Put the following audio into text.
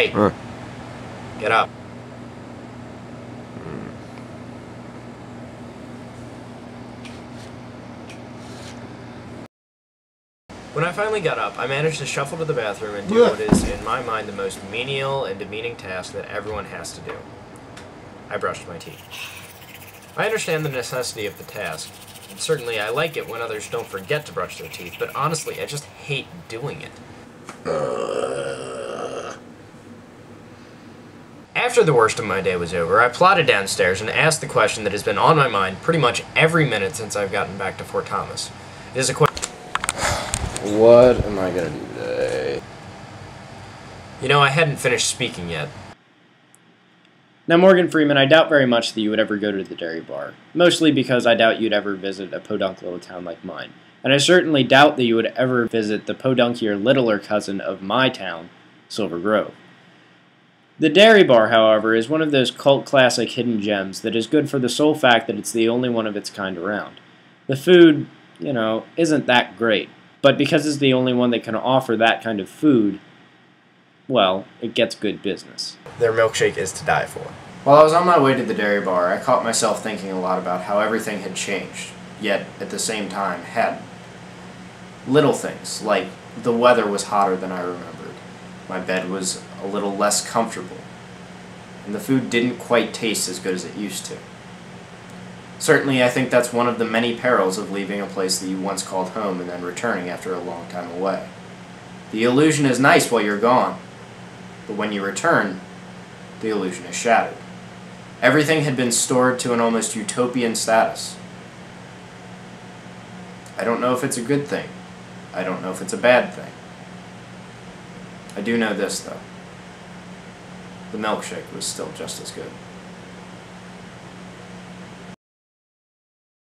Hey! Huh. Get up. When I finally got up, I managed to shuffle to the bathroom and do Ugh. what is, in my mind, the most menial and demeaning task that everyone has to do. I brushed my teeth. I understand the necessity of the task, and certainly I like it when others don't forget to brush their teeth, but honestly, I just hate doing it. Uh, After the worst of my day was over, I plodded downstairs and asked the question that has been on my mind pretty much every minute since I've gotten back to Fort Thomas. It is a question. What am I gonna do today? You know, I hadn't finished speaking yet. Now, Morgan Freeman, I doubt very much that you would ever go to the dairy bar, mostly because I doubt you'd ever visit a podunk little town like mine. And I certainly doubt that you would ever visit the podunkier, littler cousin of my town, Silver Grove. The Dairy Bar, however, is one of those cult classic hidden gems that is good for the sole fact that it's the only one of its kind around. The food, you know, isn't that great, but because it's the only one that can offer that kind of food, well, it gets good business. Their milkshake is to die for. While I was on my way to the dairy bar, I caught myself thinking a lot about how everything had changed, yet at the same time hadn't. Little things, like the weather was hotter than I remembered, my bed was a little less comfortable, and the food didn't quite taste as good as it used to. Certainly, I think that's one of the many perils of leaving a place that you once called home and then returning after a long time away. The illusion is nice while you're gone, but when you return, the illusion is shattered. Everything had been stored to an almost utopian status. I don't know if it's a good thing. I don't know if it's a bad thing. I do know this, though. The milkshake was still just as good.